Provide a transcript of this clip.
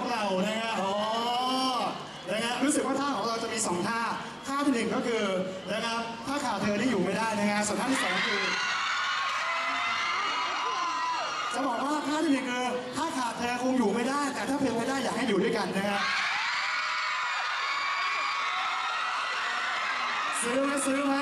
ของเรานะฮะอ๋อนะฮะรู้สึกว่าท่าของเราจะมีสองท่า ท่าที่หนึ่งก็คือนะครับท่าขาเธอที่อยู่ไม่ได้นะฮะส่วนท่าที่สองคือจะบอกว่าท่าที่หนึ่งคือท่าขาเธอคงอยู่ไม่ได้ แต่ถ้าเพลนไม่ได้อยากให้อยู่ด้วยกันนะฮะซื้อไหมซื้อไหม